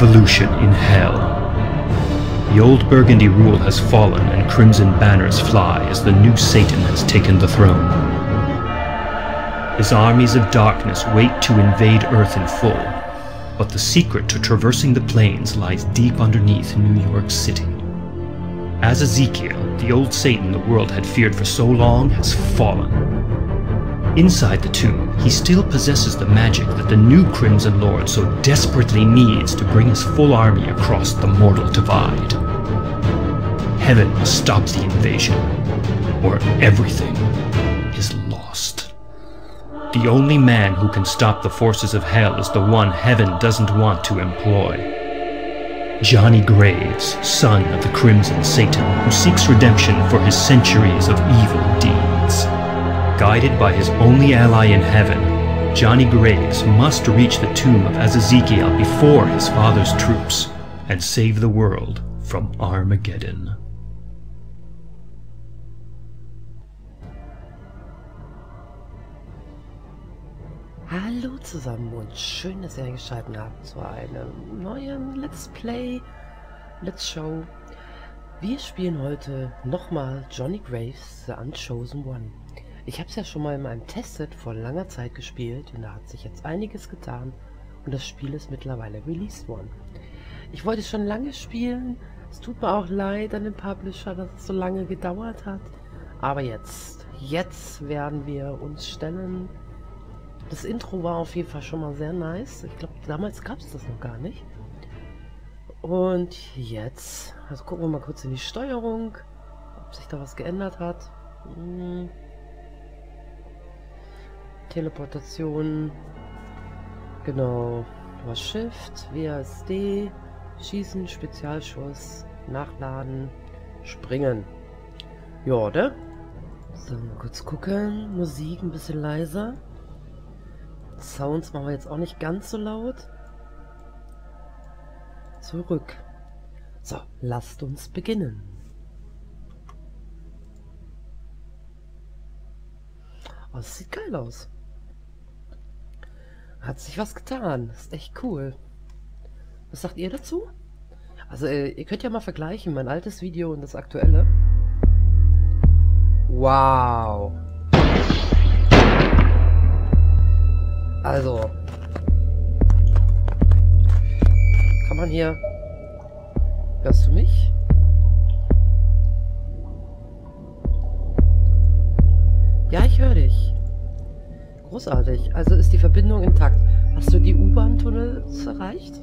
revolution in hell. The old Burgundy rule has fallen and crimson banners fly as the new Satan has taken the throne. His armies of darkness wait to invade Earth in full, but the secret to traversing the plains lies deep underneath New York City. As Ezekiel, the old Satan the world had feared for so long has fallen. Inside the tomb, he still possesses the magic that the new Crimson Lord so desperately needs to bring his full army across the mortal divide. Heaven must stop the invasion, or everything is lost. The only man who can stop the forces of hell is the one heaven doesn't want to employ. Johnny Graves, son of the Crimson Satan, who seeks redemption for his centuries of evil deeds. Guided by his only ally in heaven, Johnny Graves must reach the tomb of Azazekiel before his father's troops and save the world from Armageddon. Hallo zusammen und schön, dass ihr eingeschaltet habt zu einem neuen Let's Play, Let's Show. Wir spielen heute nochmal Johnny Graves, The Unchosen One. Ich habe es ja schon mal in meinem Testet vor langer Zeit gespielt und da hat sich jetzt einiges getan und das Spiel ist mittlerweile released worden. Ich wollte schon lange spielen, es tut mir auch leid an den Publisher, dass es so lange gedauert hat, aber jetzt, jetzt werden wir uns stellen das Intro war auf jeden Fall schon mal sehr nice. Ich glaube, damals gab es das noch gar nicht. Und jetzt, also gucken wir mal kurz in die Steuerung, ob sich da was geändert hat. Hm. Teleportation. Genau. Was Shift, WASD, Schießen, Spezialschuss, Nachladen, Springen. Ja, oder? So, mal kurz gucken. Musik ein bisschen leiser. Sounds machen wir jetzt auch nicht ganz so laut. Zurück. So, lasst uns beginnen. Oh, das sieht geil aus. Hat sich was getan. Ist echt cool. Was sagt ihr dazu? Also, äh, ihr könnt ja mal vergleichen, mein altes Video und das aktuelle. Wow. Also. Kann man hier... Hörst du mich? Ja, ich höre dich. Großartig. Also ist die Verbindung intakt. Hast du die U-Bahn-Tunnels erreicht?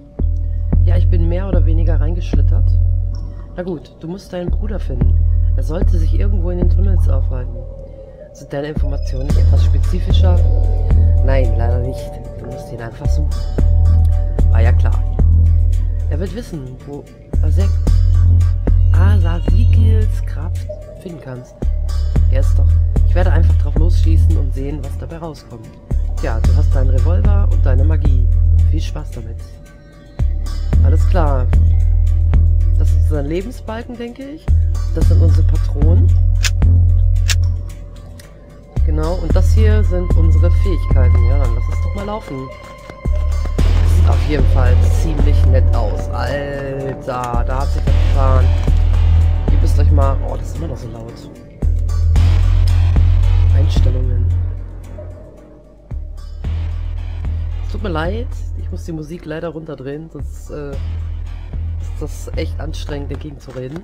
Ja, ich bin mehr oder weniger reingeschlittert. Na gut, du musst deinen Bruder finden. Er sollte sich irgendwo in den Tunnels aufhalten. Sind deine Informationen nicht etwas spezifischer? Nein, leider nicht. Du musst ihn einfach suchen. War ja klar. Er wird wissen, wo Asek Asasikils Kraft finden kannst. Er ist doch. Ich werde einfach drauf losschießen und sehen, was dabei rauskommt. Ja, du hast deinen Revolver und deine Magie. Viel Spaß damit. Alles klar. Das ist unser Lebensbalken, denke ich. Das sind unsere Patronen. Genau, und das hier sind unsere Fähigkeiten. Ja, dann lass es doch mal laufen. Das sieht auf jeden Fall ziemlich nett aus. Alter, da hat sich was getan. Ihr wisst euch mal... Oh, das ist immer noch so laut. Einstellungen. Tut mir leid, ich muss die Musik leider runterdrehen, sonst äh, ist das echt anstrengend, dagegen zu reden.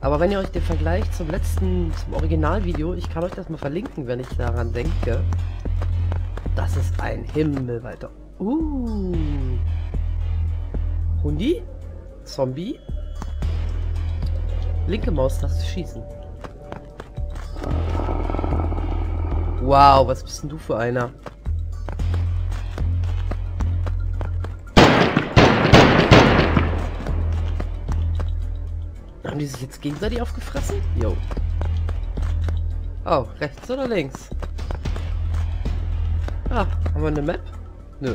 Aber wenn ihr euch den Vergleich zum letzten, zum Originalvideo, ich kann euch das mal verlinken, wenn ich daran denke. Das ist ein Himmel weiter. Uh. Hundi? Zombie? Linke Maustaste schießen. Wow, was bist denn du für einer? Haben die sich jetzt gegenseitig aufgefressen? Jo. Oh, rechts oder links? Ah, haben wir eine Map? Nö.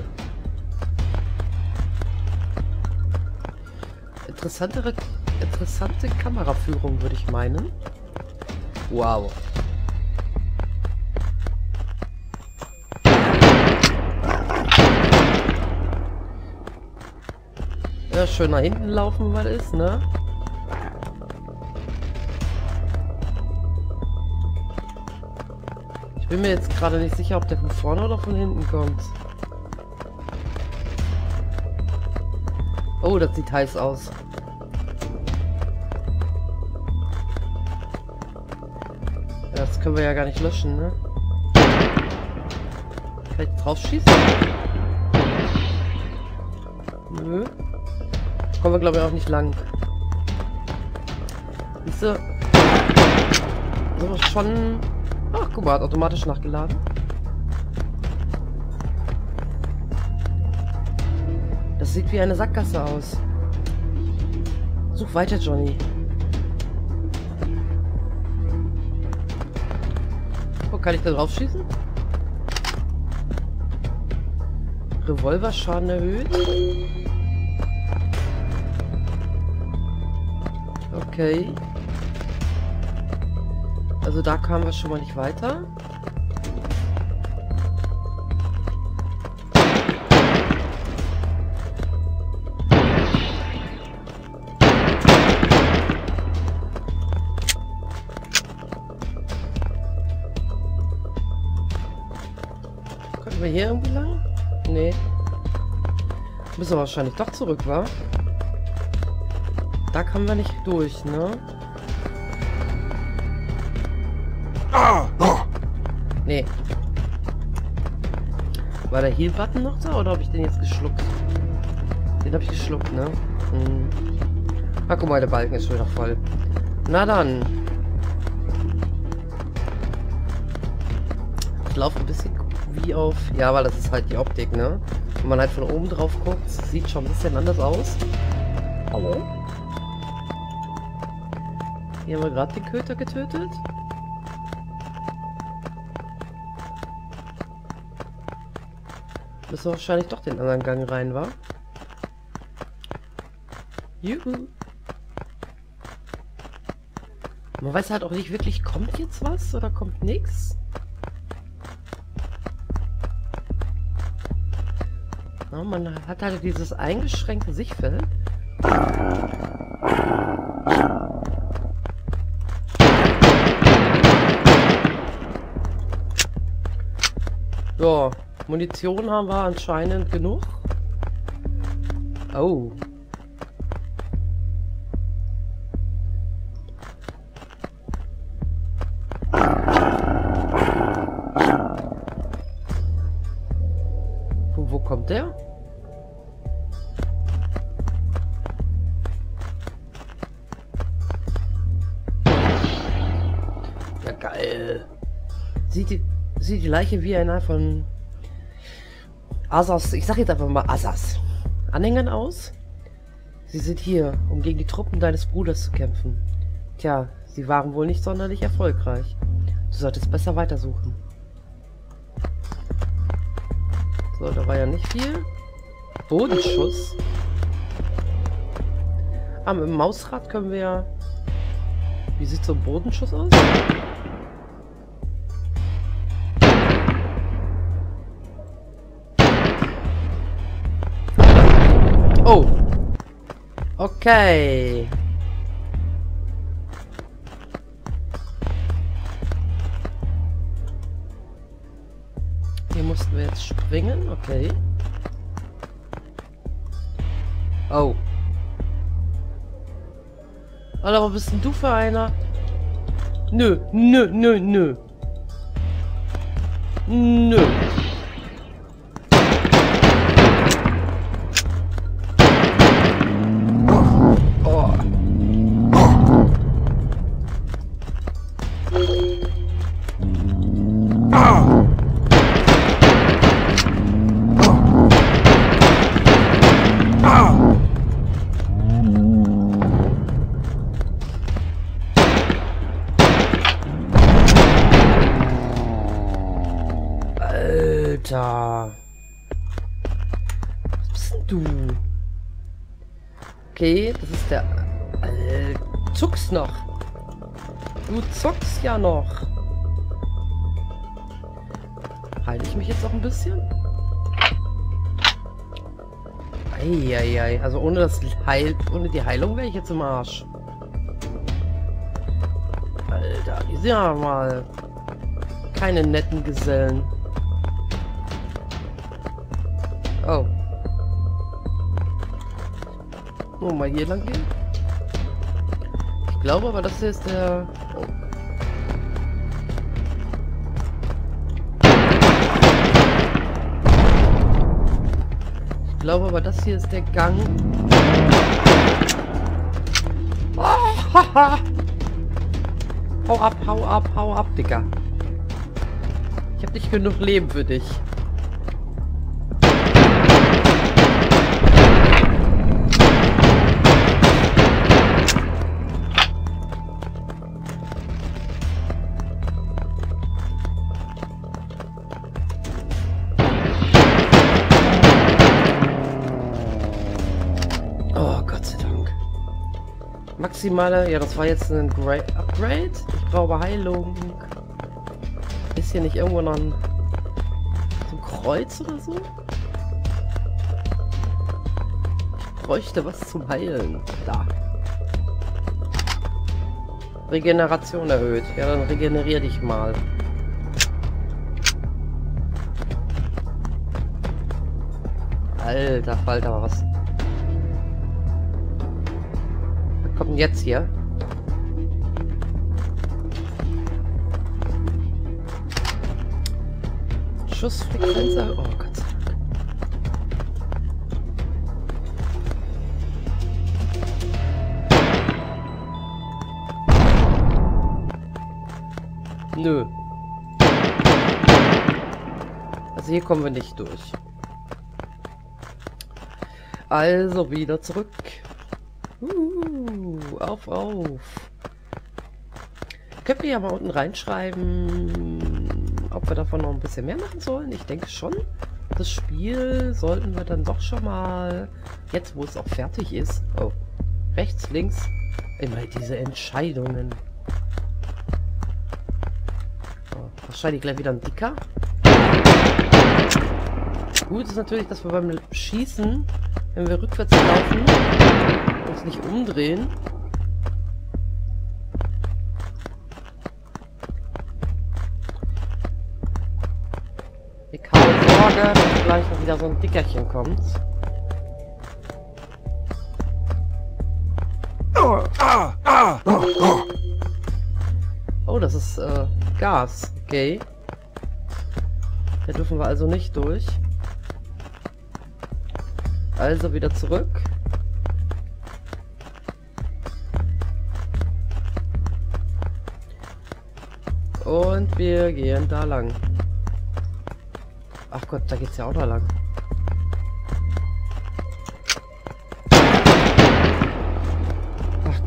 Interessantere, interessante Kameraführung, würde ich meinen. Wow. Ja, schön nach hinten laufen, weil ist, ne? Ich bin mir jetzt gerade nicht sicher, ob der von vorne oder von hinten kommt. Oh, das sieht heiß aus. Das können wir ja gar nicht löschen, ne? Vielleicht drauf schießen? Nö. Kommen wir, glaube ich, auch nicht lang. Siehst du? So, schon... Ach, guck mal, hat automatisch nachgeladen. Das sieht wie eine Sackgasse aus. Such weiter, Johnny. Oh, kann ich da drauf schießen? Revolverschaden erhöht. Okay. Also da kamen wir schon mal nicht weiter. Können wir hier irgendwie lang? Nee. Müssen wir wahrscheinlich doch zurück, wa? Da kamen wir nicht durch, ne? Nee. War der Heal-Button noch da oder habe ich den jetzt geschluckt? Den habe ich geschluckt, ne? Hm. Ah, guck mal, der Balken ist schon wieder voll. Na dann. Ich laufe ein bisschen wie auf... Ja, weil das ist halt die Optik, ne? Wenn man halt von oben drauf guckt, sieht schon ein bisschen anders aus. Hallo? Hier haben wir gerade den Köter getötet. Müssen wir wahrscheinlich doch den anderen Gang rein, wa? Juhu. Man weiß halt auch nicht wirklich, kommt jetzt was oder kommt nichts? Man hat halt dieses eingeschränkte Sichtfeld. Ja, Munition haben wir anscheinend genug. Oh. Wo, wo kommt der? Ja, geil. Sieht die, sieht die Leiche wie einer von Asas, ich sag jetzt einfach mal Asas, Anhängern aus. Sie sind hier, um gegen die Truppen deines Bruders zu kämpfen. Tja, sie waren wohl nicht sonderlich erfolgreich. Du solltest besser weitersuchen. So, da war ja nicht viel. Bodenschuss. Ah, Mausrad können wir ja... Wie sieht so ein Bodenschuss aus? Oh. Okay. Hier mussten wir jetzt springen. Okay. Oh. Alter, was bist denn du für einer? Nö, nö, nö, nö. Nö. Denn du? Okay, das ist der... Äh, zuckst noch. Du zockst ja noch. Heile ich mich jetzt auch ein bisschen? Eieiei, also ohne das Heil, ohne die Heilung wäre ich jetzt im Arsch. Alter, die sind ja mal keine netten Gesellen. Nur mal hier lang gehen. Ich glaube aber, das hier ist der... Oh. Ich glaube aber, das hier ist der Gang. Oh, haha. Hau ab, hau ab, hau ab, Digga. Ich hab nicht genug Leben für dich. Maximale, ja, das war jetzt ein Gra Upgrade. Ich brauche Heilung. Ist hier nicht irgendwo noch ein, so ein Kreuz oder so? Ich bräuchte was zum Heilen. Da. Regeneration erhöht. Ja, dann regenerier dich mal. Alter Falter, was? Kommt denn jetzt hier? Schussfrequenz. Oh Gott. Nö. Also hier kommen wir nicht durch. Also wieder zurück. Auf, auf. Könnt ihr ja mal unten reinschreiben, ob wir davon noch ein bisschen mehr machen sollen. Ich denke schon. Das Spiel sollten wir dann doch schon mal, jetzt wo es auch fertig ist, oh, rechts, links, immer diese Entscheidungen. Oh, wahrscheinlich gleich wieder ein Dicker. Gut ist natürlich, dass wir beim Schießen, wenn wir rückwärts laufen, uns nicht umdrehen. Wieder so ein Dickerchen kommt. Oh, das ist äh, Gas. Okay. Da dürfen wir also nicht durch. Also wieder zurück. Und wir gehen da lang. Ach Gott, da geht's ja auch da lang.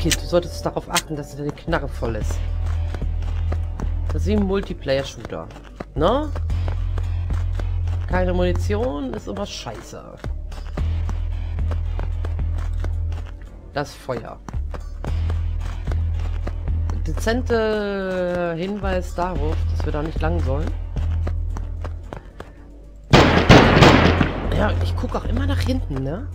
Kind, du solltest darauf achten, dass deine Knarre voll ist. Das ist wie ein Multiplayer-Shooter. Ne? Keine Munition ist immer scheiße. Das Feuer. Dezente Hinweis darauf, dass wir da nicht lang sollen. Ja, ich gucke auch immer nach hinten, ne?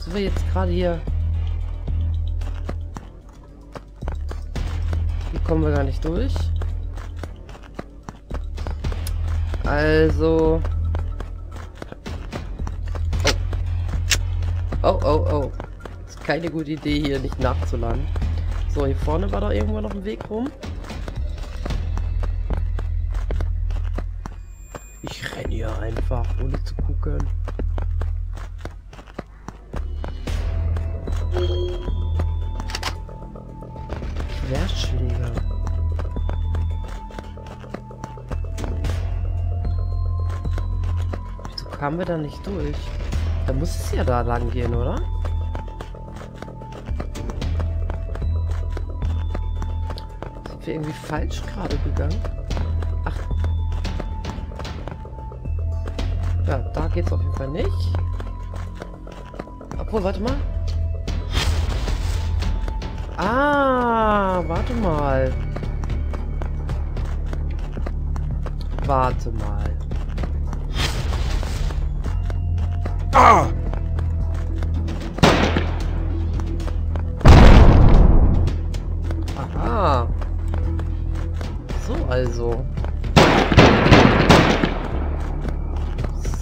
Sind wir jetzt gerade hier? Hier kommen wir gar nicht durch. Also... Oh. Oh, oh, oh. Ist keine gute Idee, hier nicht nachzuladen. So, hier vorne war da irgendwo noch ein Weg rum. Kamen wir da nicht durch? Da muss es ja da lang gehen, oder? Sind wir irgendwie falsch gerade gegangen? Ach. Ja, geht's auf jeden Fall nicht. Obwohl, warte mal. Ah, warte mal. Warte mal. Ah! Aha. So also.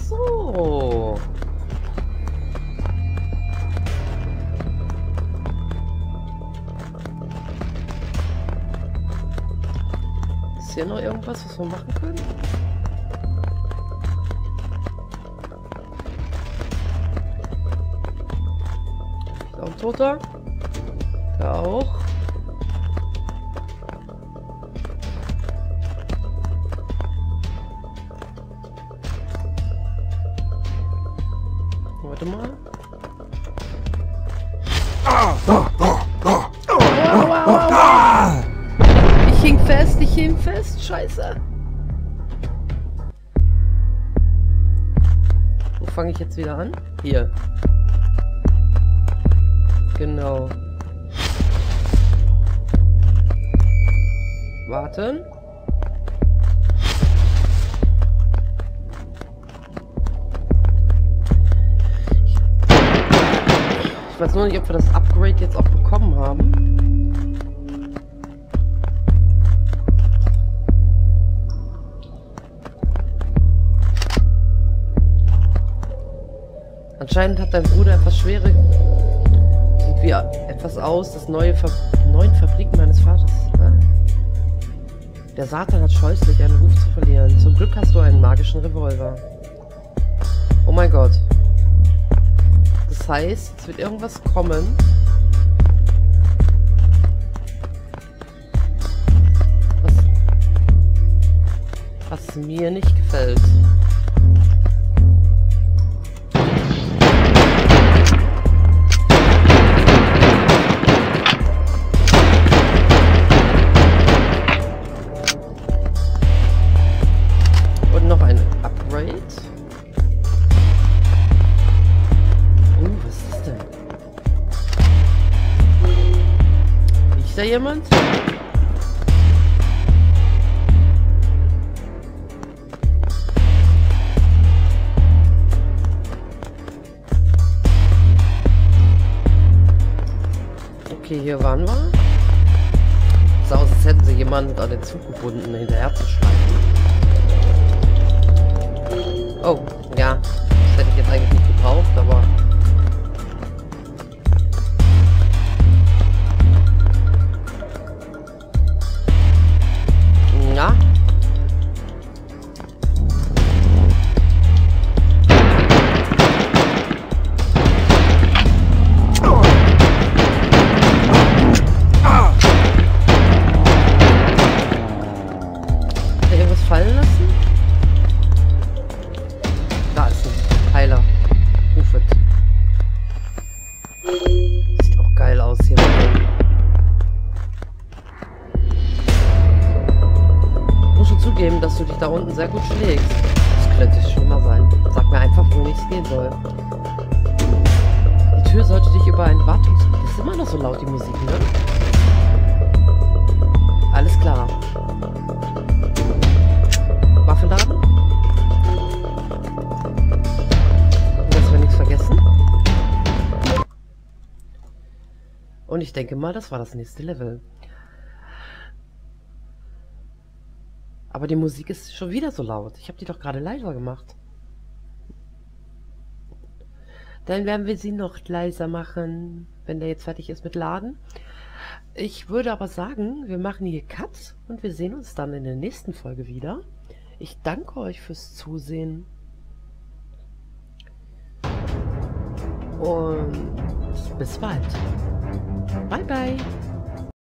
So. Ist hier noch irgendwas, was wir machen können? Toter. Da auch. Warte mal. Ich hing fest, ich hing fest, scheiße. Wo fange ich jetzt wieder an? Hier. Genau. Warten. Ich weiß nur nicht, ob wir das Upgrade jetzt auch bekommen haben. Anscheinend hat dein Bruder etwas schwere... Wie etwas aus, das neue Fa neuen Fabriken meines Vaters. Ne? Der Satan hat scheußlich, einen Ruf zu verlieren. Zum Glück hast du einen magischen Revolver. Oh mein Gott. Das heißt, es wird irgendwas kommen. Was, was mir nicht gefällt. Jemand? Okay, hier waren wir. Sah aus, als hätten sie jemanden an den Zug gebunden, hinterher zu schleifen. Oh, ja. Das hätte ich jetzt eigentlich nicht gebraucht, aber... unten sehr gut schlägst. Das könnte schlimmer sein. Sag mir einfach, wo nichts gehen soll. Die Tür sollte dich über ein Wartungs... Ist immer noch so laut, die Musik, ne? Alles klar. Waffe laden? Dass wir nichts vergessen. Und ich denke mal, das war das nächste Level. Aber die Musik ist schon wieder so laut. Ich habe die doch gerade leiser gemacht. Dann werden wir sie noch leiser machen, wenn der jetzt fertig ist mit Laden. Ich würde aber sagen, wir machen hier Cut und wir sehen uns dann in der nächsten Folge wieder. Ich danke euch fürs Zusehen. Und bis bald. Bye, bye.